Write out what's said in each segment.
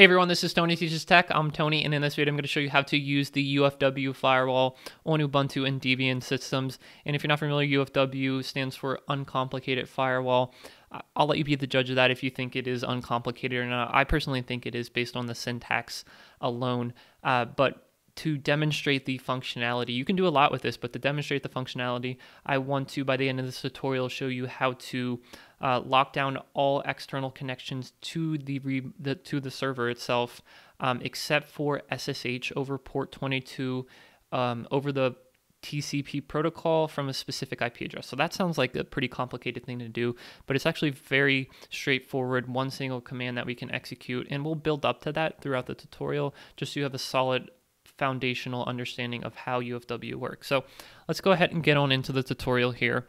Hey everyone, this is Tony Teaches Tech. I'm Tony, and in this video, I'm going to show you how to use the UFW firewall on Ubuntu and Debian systems. And if you're not familiar, UFW stands for Uncomplicated Firewall. I'll let you be the judge of that if you think it is uncomplicated or not. I personally think it is based on the syntax alone. Uh, but to demonstrate the functionality. You can do a lot with this, but to demonstrate the functionality, I want to, by the end of this tutorial, show you how to uh, lock down all external connections to the, re- the to the server itself, um, except for SSH over port 22 um, over the TCP protocol from a specific IP address. So that sounds like a pretty complicated thing to do, but it's actually very straightforward, one single command that we can execute, and we'll build up to that throughout the tutorial just so you have a solid foundational understanding of how UFW works. So let's go ahead and get on into the tutorial here.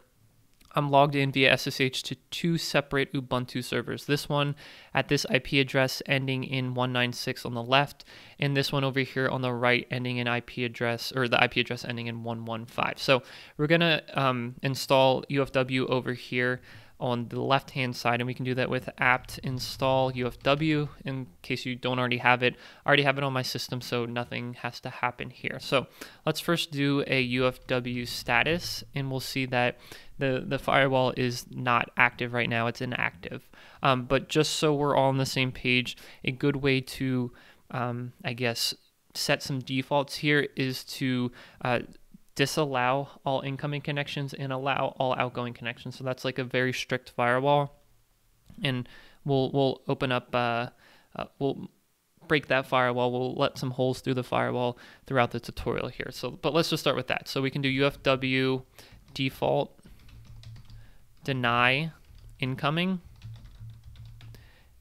I'm logged in via SSH to two separate Ubuntu servers. This one at this IP address ending in 196 on the left, and this one over here on the right ending in IP address, or the IP address ending in 115. So we're gonna um, install UFW over here on the left hand side and we can do that with apt install UFW in case you don't already have it. I already have it on my system so nothing has to happen here. So let's first do a UFW status and we'll see that the, the firewall is not active right now, it's inactive. Um, but just so we're all on the same page, a good way to, um, I guess, set some defaults here is to uh, disallow all incoming connections and allow all outgoing connections. So that's like a very strict firewall. And we'll we'll open up uh, uh, we'll break that firewall. We'll let some holes through the firewall throughout the tutorial here. So but let's just start with that. So we can do UFW default deny incoming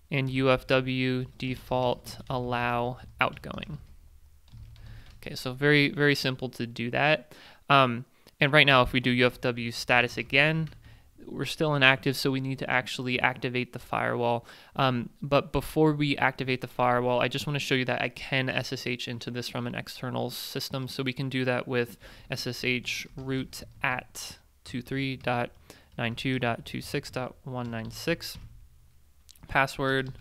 and UFW default allow outgoing. Okay, so very, very simple to do that. Um, and right now, if we do UFW status again, we're still inactive, so we need to actually activate the firewall. Um, but before we activate the firewall, I just want to show you that I can SSH into this from an external system. So we can do that with SSH root at 23.92.26.196. Password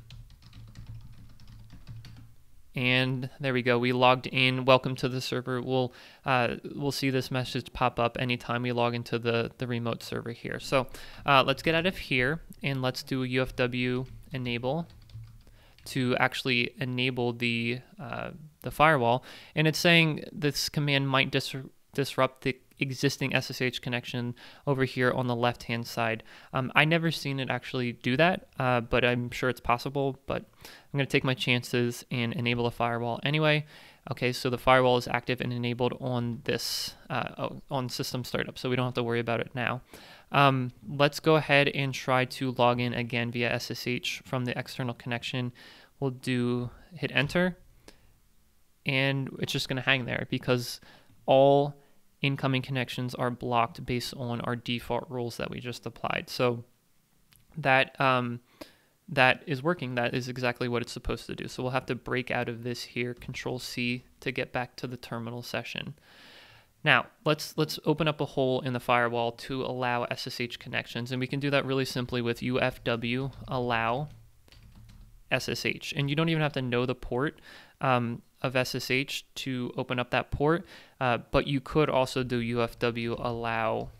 and there we go. We logged in. Welcome to the server. We'll uh, we'll see this message pop up anytime we log into the the remote server here. So uh, let's get out of here and let's do UFW enable to actually enable the uh, the firewall. And it's saying this command might dis disrupt the existing SSH connection over here on the left hand side. Um, I never seen it actually do that, uh, but I'm sure it's possible. But I'm going to take my chances and enable a firewall anyway. Okay, so the firewall is active and enabled on this uh, on system startup, so we don't have to worry about it now. Um, let's go ahead and try to log in again via SSH from the external connection. We'll do hit enter, and it's just going to hang there because all incoming connections are blocked based on our default rules that we just applied. So that um, that is working. That is exactly what it's supposed to do. So we'll have to break out of this here, Control C to get back to the terminal session. Now let's let's open up a hole in the firewall to allow SSH connections, and we can do that really simply with UFW allow SSH. And you don't even have to know the port um, of SSH to open up that port, uh, but you could also do UFW allow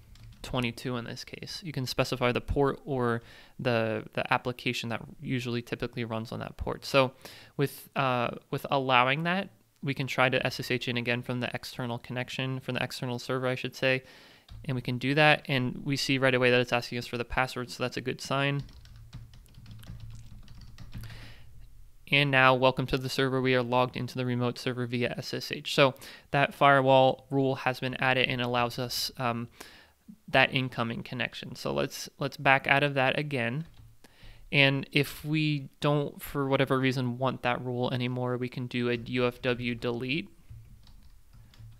22 in this case. You can specify the port or the the application that usually typically runs on that port. So with uh, with allowing that, we can try to SSH in again from the external connection, from the external server, I should say, and we can do that. And we see right away that it's asking us for the password, so that's a good sign. And now, welcome to the server. We are logged into the remote server via SSH. So that firewall rule has been added and allows us um, that incoming connection. So let's let's back out of that again. And if we don't, for whatever reason, want that rule anymore, we can do a UFW delete.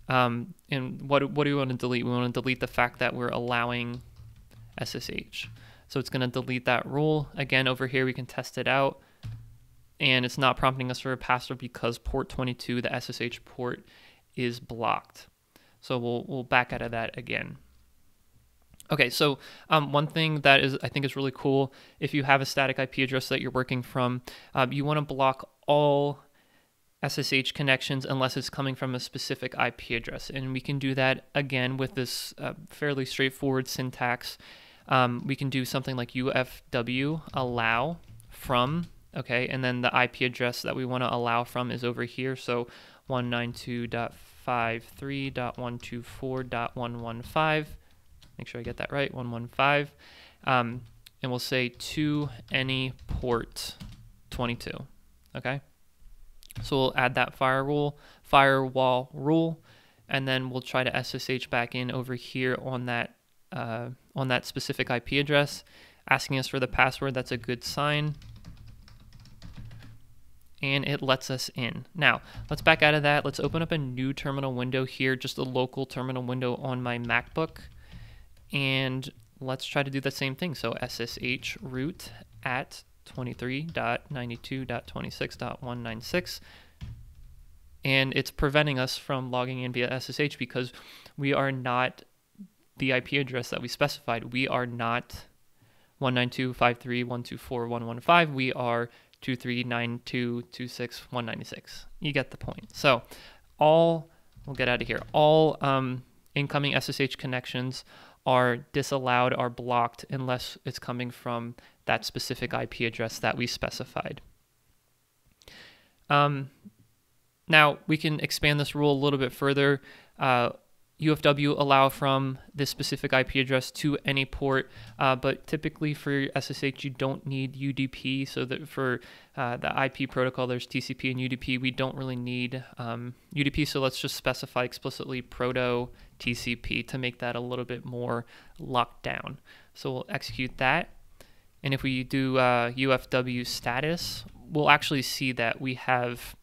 Um, and what, what do we want to delete? We want to delete the fact that we're allowing SSH. So it's going to delete that rule. Again, over here, we can test it out and it's not prompting us for a password because port 22, the SSH port, is blocked. So we'll, we'll back out of that again. Okay, so um, one thing that is I think is really cool, if you have a static IP address that you're working from, um, you want to block all SSH connections unless it's coming from a specific IP address. And we can do that again with this uh, fairly straightforward syntax. Um, we can do something like UFW allow from, okay, and then the IP address that we want to allow from is over here. So 192.53.124.115. Make sure I get that right, 115. Um, and we'll say to any port 22, okay? So we'll add that firewall, rule, firewall rule, and then we'll try to SSH back in over here on that uh, on that specific IP address, asking us for the password. That's a good sign. And it lets us in. Now, let's back out of that. Let's open up a new terminal window here, just a local terminal window on my MacBook. And let's try to do the same thing. So SSH root at 23.92.26.196 and it's preventing us from logging in via SSH because we are not the IP address that we specified. We are not 192.53.124.115. We are 23.92.26.196. You get the point. So all, we'll get out of here, all um, incoming SSH connections are disallowed, are blocked unless it's coming from that specific IP address that we specified. Um, now we can expand this rule a little bit further. Uh, UFW allow from this specific IP address to any port, uh, but typically for SSH you don't need UDP. So that for uh, the IP protocol, there's TCP and UDP. We don't really need um, UDP, so let's just specify explicitly proto TCP to make that a little bit more locked down. So we'll execute that. And if we do uh, UFW status, we'll actually see that we have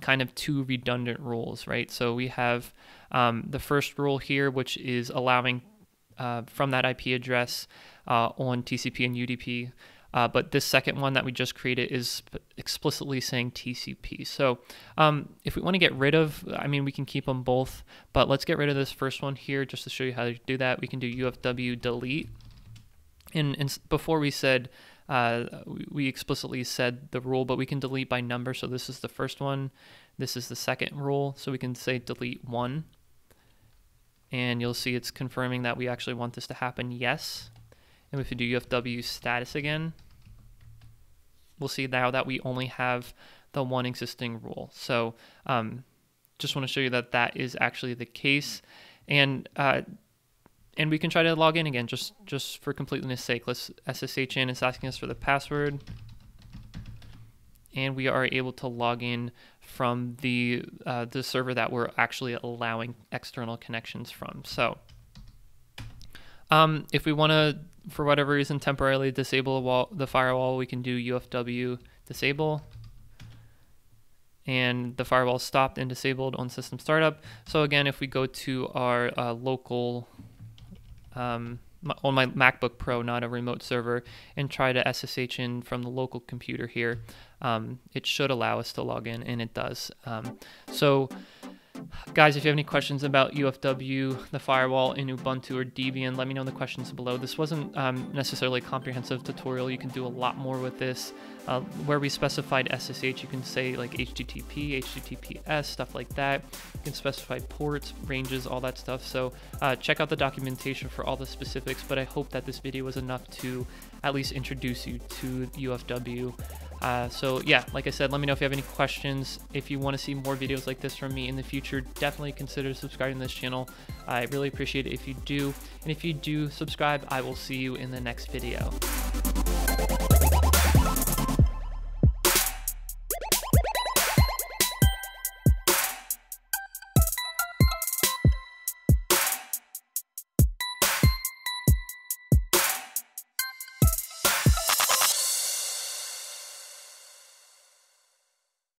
kind of two redundant rules, right? So we have um, the first rule here, which is allowing uh, from that IP address uh, on TCP and UDP. Uh, but this second one that we just created is explicitly saying TCP. So um, if we want to get rid of, I mean, we can keep them both, but let's get rid of this first one here just to show you how to do that. We can do UFW delete and, and before we said uh, we explicitly said the rule, but we can delete by number. So this is the first one. This is the second rule. So we can say delete one. And you'll see it's confirming that we actually want this to happen. Yes. And if we do UFW status again, we'll see now that we only have the one existing rule. So um, just want to show you that that is actually the case. And uh, and we can try to log in again just just for completeness sake. Let's SSH in. It's asking us for the password. And we are able to log in from the uh, the server that we're actually allowing external connections from. So um, if we want to, for whatever reason, temporarily disable wall, the firewall, we can do UFW disable. And the firewall stopped and disabled on system startup. So again, if we go to our uh, local um, on my MacBook Pro, not a remote server, and try to SSH in from the local computer here, um, it should allow us to log in, and it does. Um, so Guys, if you have any questions about UFW, the firewall in Ubuntu or Debian, let me know in the questions below. This wasn't um, necessarily a comprehensive tutorial. You can do a lot more with this. Uh, where we specified SSH, you can say like HTTP, HTTPS, stuff like that. You can specify ports, ranges, all that stuff. So uh, check out the documentation for all the specifics, but I hope that this video was enough to at least introduce you to UFW. Uh, so yeah, like I said, let me know if you have any questions. If you want to see more videos like this from me in the future, definitely consider subscribing to this channel. I really appreciate it if you do. And if you do subscribe, I will see you in the next video.